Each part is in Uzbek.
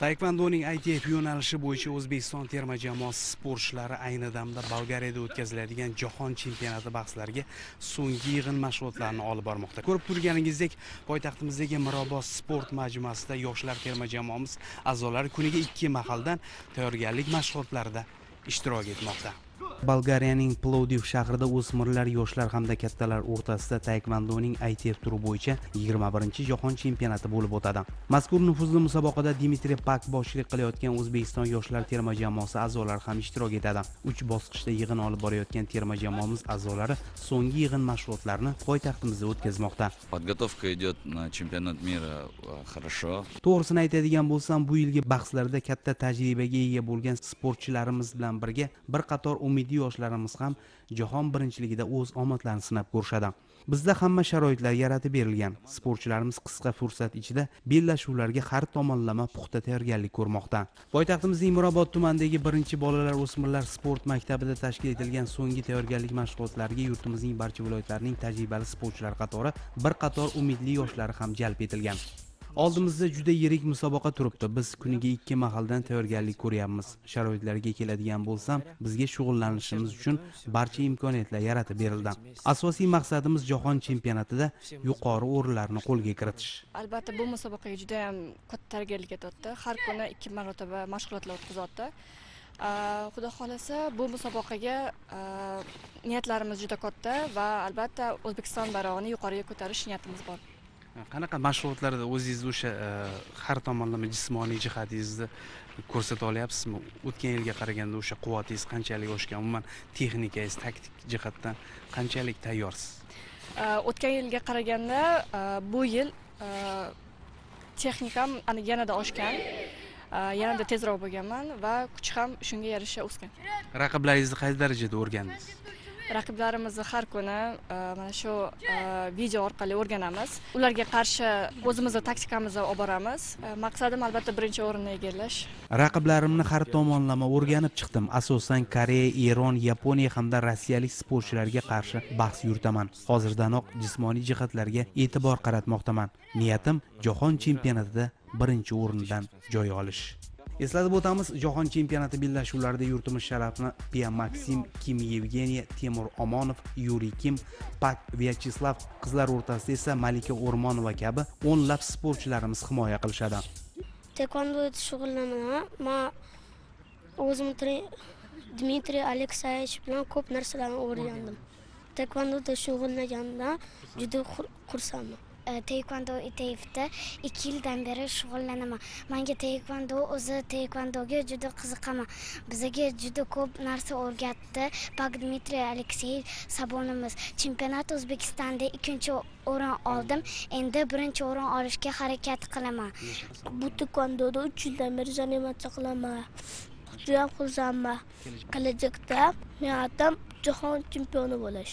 taekvondoning ITF yo'nalishi bo'yicha o'zbekiston terma jamoasi sportchilari ayni damda bolgariyada o'tkaziladigan jahon chempionati bahslariga so'nggi yig'in mashg'ulotlarini olib bormoqda. Ko'rib turganingizdek poytaxtimizdagi mirobod sport majmuasida yoshlar terma jamoamiz a'zolari kuniga ikki mahaldan tayyorgarlik mashg'ulotlarida ishtirok etmoqda. Bolgariyaning plovdiv shahrida o'smirlar yoshlar hamda kattalar o'rtasida taekvondoning ITF turi bo'yicha 21 jahon chempionati bo'lib o'tadi. Mazkur nufuzli musobaqada dmitriy pak boshchilik qilayotgan o'zbekiston yoshlar terma jamoasi a'zolari ham ishtirok etadi. Uch bosqichda yig'in olib borayotgan terma jamoamiz a'zolari so'nggi yig'in mashg'ulotlarini poytaxtimizda o'tkazmoqda. Подготовка идет на чемпионат мира э, хорошо. to'g'risini aytadigan bo'lsam bu yilgi bahslarda katta tajribaga ega bo'lgan sportchilarimiz bilan birga bir qator endi yoshlarimiz ham jahon birinchiligida o'z omadlarini sinab ko'rishadi. Bizda hamma sharoitlar yaratib berilgan. Sportchilarimiz qisqa fursat ichida bellashuvlarga har tomonlama puxta tayyorgarlik ko'rmoqda. Poytaxtimizning mirobod tumanidagi birinchi bolalar o'smirlar sport maktabida tashkil etilgan so'nggi tayyorgarlik mashg'ulotlariga yurtimizning barcha viloyatlarining tajribali sportchilari qatori bir qator umidli yoshlari ham jalb etilgan. Oldimizda juda yirik musobaqa turibdi. Biz kuniga ikki mahaldan tayyorgarlik ko'ryapmiz. Sharoitlarga keladigan bo'lsam bizga shug'ullanishimiz uchun barcha imkoniyatlar yaratib berildi. Asosiy maqsadimiz jahon chempionatida yuqori o'rinlarni qo'lga kiritish. Albatta bu musobaqaga juda yam katta tayyorgarlik etyapti har kuni ikki marotaba mashg'ulotlar o'tkazyapti xudo xohlasa bu musobaqaga niyatlarimiz juda katta va albatta o'zbekiston bayrog'ini yuqoriga ko'tarish niyatimiz bor. Qanaqa mashg'ulotlarda o'zingizni o'sha e, har tomonlama jismoniy jihatingizni ko'rsata olyapsizmi? O'tgan yilga qaraganda o'sha quvvatingiz qanchalik oshgan? Umuman texnikangiz taktik jihatdan qanchalik tayyorsiz? Ah, o'tgan yilga qaraganda ah, bu yil texnikam ana yanada oshgan. Yanada tezroq bo'lganman va kuch ham shunga yarasha o'sgan. Raqiblaringizni qay darajada o'rgandingiz raqiblarimizni har kuni e, mana shu e, video orqali o'rganamiz. Ularga qarshi o'zimizni taktikamizni olib boramiz. E, maqsadim albatta birinchi o'rinni egallash. Raqiblarimni har tomonlama o'rganib chiqdim. Asosan koreya eron yaponiya hamda rossiyalik sportchilarga qarshi bahs yuritaman. Hozirdanoq jismoniy jihatlarga e'tibor qaratmoqdaman. Niyatim jahon chempionatida birinchi o'rindan joy olish. Eslatib o'tamiz jahon chempionati bellashuvlarida yurtimiz sharafini pia maksim kim yevgeniya temur omonov yuriy kim pak vyacheslav qizlar o'rtasida esa malika o'rmonova kabi o'nlab sportchilarimiz himoya qilishadi. Taekvondoda shug'ullanaman man o'zim dmitriy aleksayevich bilan ko'p narsalarni o'rgandim. Taekvondoda shug'ullanganimdan juda xursandman. Taekvondo itfda ikki yildan beri shug'ullanaman manga taekvondo o'zi taekvondoga juda qiziqaman. Bizaga juda ko'p narsa o'rgatdi pak dmitriy alekseyev sabonimiz. Chempionat o'zbekistonda ikkinchi o'rin oldim. Endi birinchi o'rin olishga harakat qilaman. Bu taekvondoda uch yildan beri zanimatsiya qilaman judayam xursandman. Kelajakda niyatim jahon chempioni bo'lish.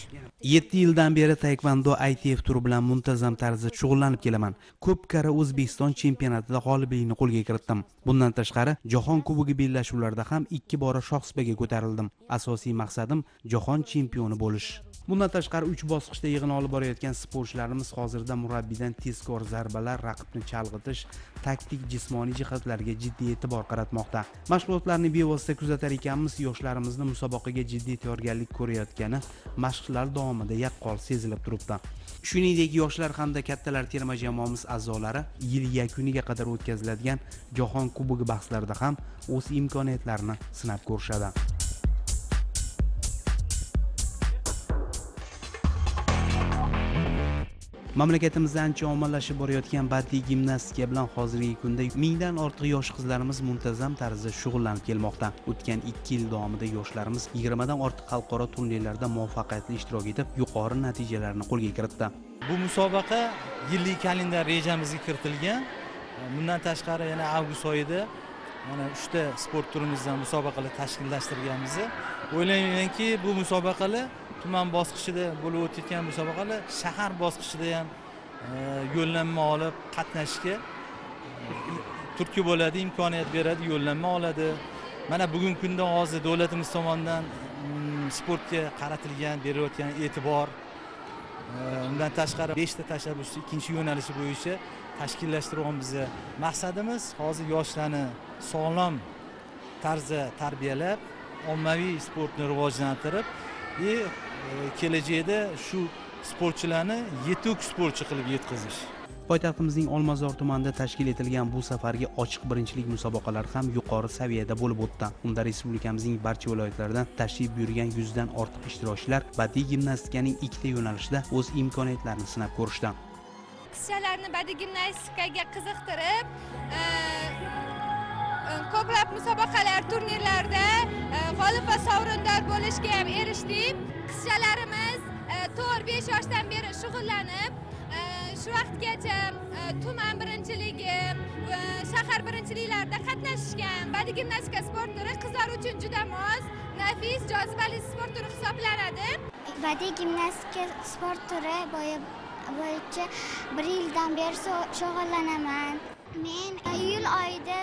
Yetti yildan beri taekvondo ITF turi bilan muntazam tarzda shug'ullanib kelaman. Ko'p karra o'zbekiston chempionatida g'oliblikni qo'lga kiritdim. Bundan tashqari jahon kubogi bellashuvlarida ham ikki bora shohsupaga ko'tarildim. Asosiy maqsadim jahon chempioni bo'lish. Bundan tashqari uch bosqichda yig'in olib borayotgan sportchilarimiz hozirda murabbiydan tezkor zarbalar raqibni chalg'itish taktik jismoniy jihatlarga jiddiy e'tibor qaratmoqda. Mashg'ulotlarni bevosita kuzatar ekanmiz yoshlarimizni musobaqaga jiddiy tayyorgarlik ko'rayotgani mashqlar davomida yaqqol sezilib turibdi. Shuningdek yoshlar hamda kattalar terma jamoamiz a'zolari yil yakuniga qadar o'tkaziladigan jahon kubogi bahslarida ham o'z imkoniyatlarini sinab ko'rishadi. Mamlakatimizda ancha ommalashib borayotgan badiiy gimnastika bilan hozirgi kunda mingdan ortiq yosh qizlarimiz muntazam tarzda shug'ullanib kelmoqda. O'tgan ikki yil davomida yoshlarimiz yigirmadan ortiq xalqaro turnirlarda muvaffaqiyatli ishtirok etib yuqori natijalarni qo'lga kiritdi. Bu musobaqa yillik kalendar rejamizga kiritilgan. Bundan tashqari yana avgust oyida mana uchta sport turimizdan musobaqalar tashkillashtirganmiz. O'ylaymanki bu musobaqalar tuman bosqichida bo'lib o'tayotgan musobaqalar shahar bosqichida ham e, yo'llanma olib qatnashishga e, turtki bo'ladi imkoniyat beradi yo'llanma oladi. Mana bugungi kunda hozir davlatimiz tomonidan mm, sportga qaratilgan berilayotgan e'tibor e, undan tashqari beshta tashabbusli ikkinchi yo'nalishi bo'yicha tashkillashtiryapmiz maqsadimiz hozir yoshlarni sog'lom tarzda tarbiyalab ommaviy sportni rivojlantirib и kelajakda shu sportchilarni yetuk sportchi qilib yetkazish. Poytaxtimizning olmazor tumanida tashkil etilgan bu safargi ochiq birinchilik musobaqalari ham yuqori saviyada bo'lib o'tdi. Unda respublikamizning barcha viloyatlaridan tashrif buyurgan yuzdan ortiq ishtirokchilar badiiy gimnastikaning ikkita yo'nalishida o'z imkoniyatlarini sinab ko'rishdi. Qizchalarni badiiy gimnastikaga qiziqtirib e, e, ko'plab musobaqalar turnirlarda e, g'olib va sovrindor bo'lishga ham erishdik. Qizchalarimiz e, to'rt besh yoshdan beri shug'ullanib e, shu vaqtgacha tuman birinchiligi shahar birinchiliklarida qatnashishgan badiiy gimnastika sport turi qizlar uchun juda mos nafis jozibali sport turi hisoblanadi. Badiiy gimnastika sport turi bo'yicha bir yildan beri shug'ullanaman. Men iyul oyida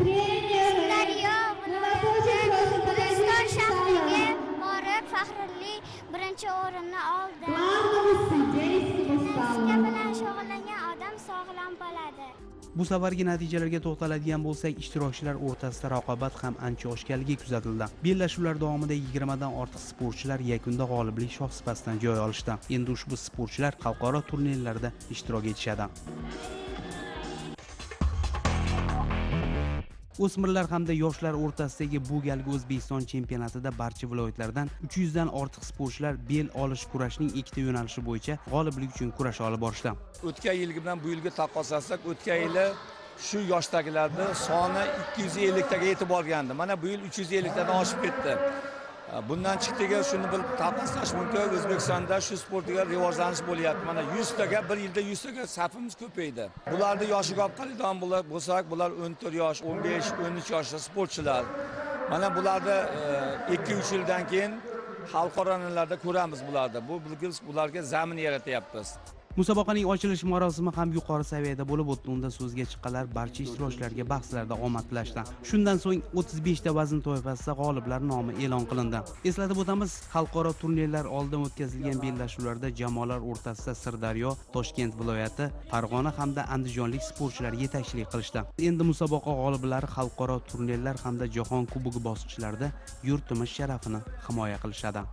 sirdaryo viloyati guliston shahriga borib faxrli birinchi o'rinni oldim gimnastika bilan shug'ullangan odam sog'lom bo'ladi bu safargi natijalarga to'xtaladigan bo'lsak ishtirokchilar o'rtasida raqobat ham ancha oshganligi kuzatildi bellashuvlar davomida yigirmadan ortiq sportchilar yakunda g'oliblik shohsupasidan joy olishdi endi ushbu sportchilar xalqaro turnirlarda ishtirok etishadi o'smirlar hamda yoshlar o'rtasidagi bu galgi o'zbekiston chempionatida barcha viloyatlardan 300 dan ortiq sportchilar bel olish kurashning ikkita yo'nalishi bo'yicha g'oliblik uchun kurash olib borishdi. O'tgan yilgi bilan bu yilga taqqoslasak o'tgan yili shu yoshdagilarni soni 250 taga yetib borgandi. Mana bu yil 350 tadan oshib ketdi. Bundan chiqdiga shuni bilib taqqoslash mumkin. O'zbekistonda shu sportga rivojlanish bo'lyapti. Mana yuztaga bir yilda yuztaga safimiz ko'paydi. Bularni yoshiga olib qaraydigan bo'lsak bular o'n to'rt yosh o'n besh o'n uch yoshda sportchilar. Mana bularni e, ikki uch yildan keyin xalqaro nimalarda ko'ramiz bularni. Bu biz bularga zamin yaratyapmiz musobaqaning ochilish marosimi ham yuqori saviyada bo'lib o'tdi. Unda so'zga chiqqanlar barcha ishtirokchilarga bahslarda omad tilashdi. Shundan so'ng 35 ta vazn toifasida g'oliblar nomi e'lon qilindi. Eslatib o'tamiz xalqaro turnirlar oldidan o'tkazilgan bellashuvlarda jamoalar o'rtasida sirdaryo toshkent viloyati farg'ona hamda andijonlik sportchilar yetakchilik qilishdi. Endi musobaqa g'oliblari xalqaro turnirlar hamda jahon kubogi bosqichlarida yurtimiz sharafini himoya qilishadi.